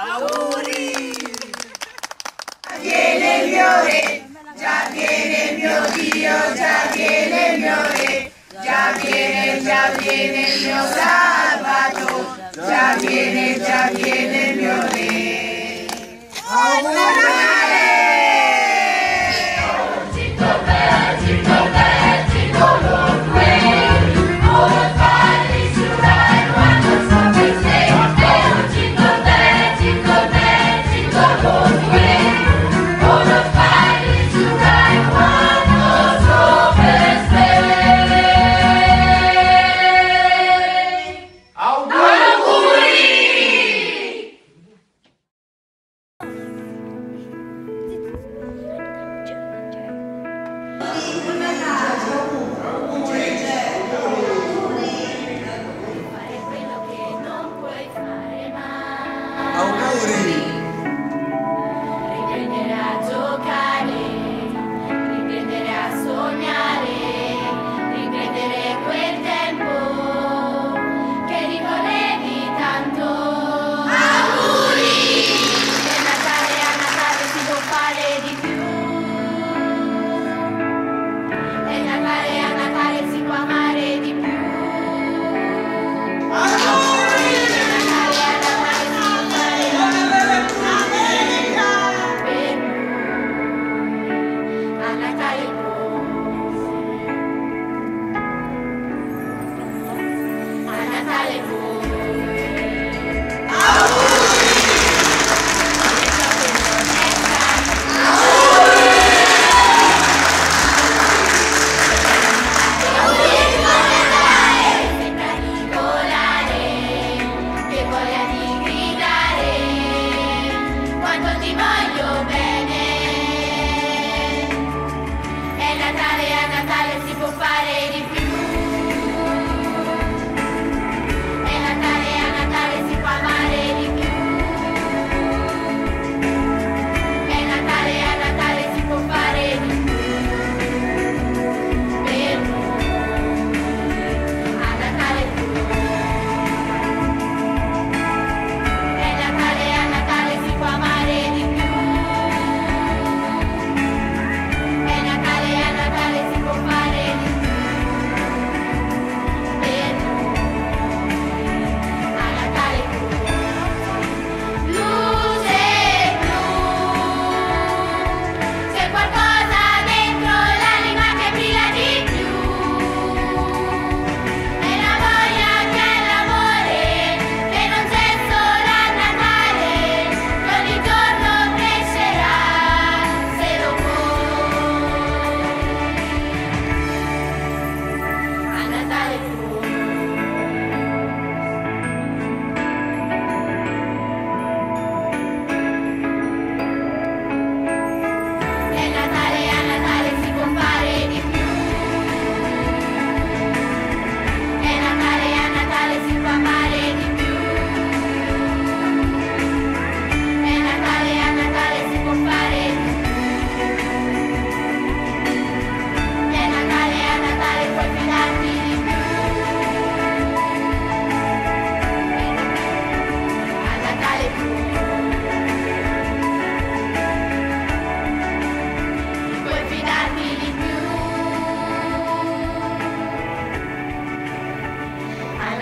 ¡Auri! Ya viene el Miore, ya viene el Miodío, ya viene el Miore, ya viene, ya viene el Mio Sábado, ya viene, ya viene el Miore. ¡Auri! ¡Auri!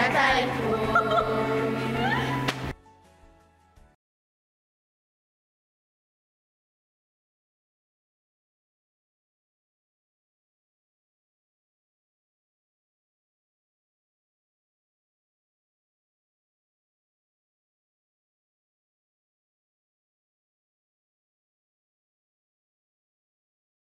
Bye-bye.